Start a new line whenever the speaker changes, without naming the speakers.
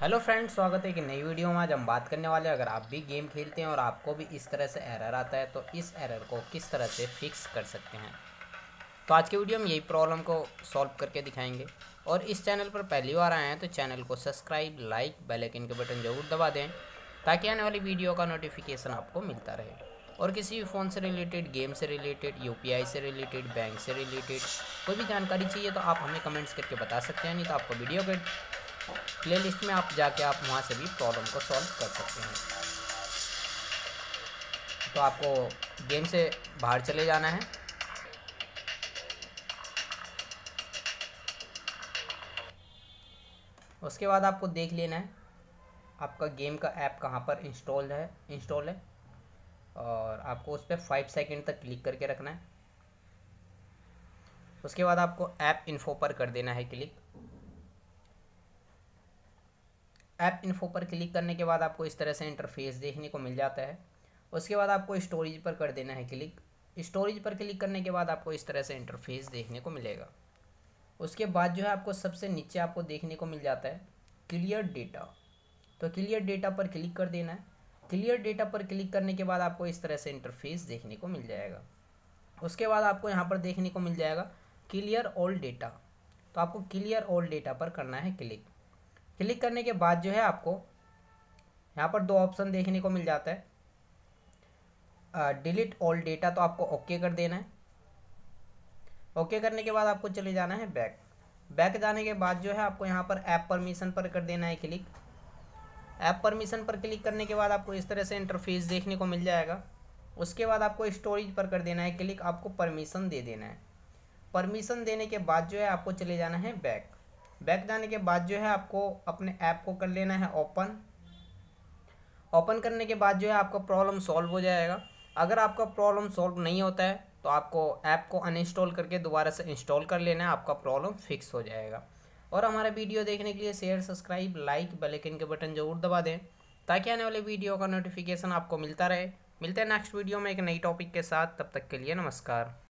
Hello friends, स्वागत है कि नई वीडियो में। आज हम बात करने वाले हैं, अगर आप भी गेम खेलते हैं और आपको भी इस तरह से एरर आता है तो इस एरर को किस तरह से फिक्स कर सकते हैं? तो आज के वीडियो में यही प्रॉब्लम को सॉल्व करके दिखाएँगे। और इस चैनल पर पहली बार आए हैं तो चैनल को सब्सक्राइब लाइक बेलाइकन के बटन ज़रूर दबा दें, ताकि आने वाली वीडियो का नोटिफिकेशन आपको मिलता रहे। और किसी भी फ़ोन से रिलेटेड गेम से रिलेटेड यूपीआई से रिलेटेड बैंक से रिलेटेड कोई भी जानकारी चाहिए तो आप हमें कमेंट्स करके बता सकते हैं, नहीं तो आपको वीडियो के प्ले लिस्ट में आप जाके आप वहाँ से भी प्रॉब्लम को सॉल्व कर सकते हैं। तो आपको गेम से बाहर चले जाना है। उसके बाद आपको देख लेना है, आपका गेम का ऐप कहाँ पर इंस्टॉल है इंस्टॉल है। और आपको उस पर फाइव सेकेंड तक क्लिक करके रखना है। उसके बाद आपको ऐप इन्फो पर कर देना है क्लिक। ऐप इन्फो पर क्लिक करने के बाद आपको इस तरह से इंटरफेस देखने को मिल जाता है। उसके बाद आपको स्टोरेज पर कर देना है क्लिक स्टोरेज पर क्लिक करने के बाद आपको इस तरह से इंटरफेस देखने को मिलेगा। उसके बाद जो है आपको सबसे नीचे आपको देखने को मिल जाता है क्लियर डेटा तो क्लियर डेटा पर क्लिक कर देना है। क्लियर डेटा पर क्लिक करने के बाद आपको इस तरह से इंटरफेस देखने को मिल जाएगा। उसके बाद आपको यहाँ पर देखने को मिल जाएगा क्लियर ऑल डेटा तो आपको क्लियर ऑल डेटा पर करना है क्लिक क्लिक करने के बाद जो है आपको यहाँ पर दो ऑप्शन देखने को मिल जाता है। डिलीट ऑल डेटा तो आपको ओके कर देना है। ओके करने के बाद आपको चले जाना है बैक। बैक जाने के बाद जो है आपको यहाँ पर ऐप परमिशन पर कर देना है क्लिक। ऐप परमिशन पर क्लिक करने के बाद आपको इस तरह से इंटरफेस देखने को मिल जाएगा। उसके बाद आपको स्टोरेज पर कर देना है क्लिक। आपको परमिशन दे देना है। परमिशन देने के बाद जो है आपको चले जाना है बैक। बैक जाने के बाद जो है आपको अपने ऐप को कर लेना है ओपन। ओपन करने के बाद जो है आपका प्रॉब्लम सॉल्व हो जाएगा। अगर आपका प्रॉब्लम सॉल्व नहीं होता है तो आपको ऐप को अनइंस्टॉल करके दोबारा से इंस्टॉल कर लेना है, आपका प्रॉब्लम फिक्स हो जाएगा। और हमारा वीडियो देखने के लिए share subscribe like bell icon के बटन ज़रूर दबा दें, ताकि आने वाले वीडियो का नोटिफिकेशन आपको मिलता रहे। मिलते हैं नेक्स्ट वीडियो में एक नई टॉपिक के साथ, तब तक के लिए नमस्कार।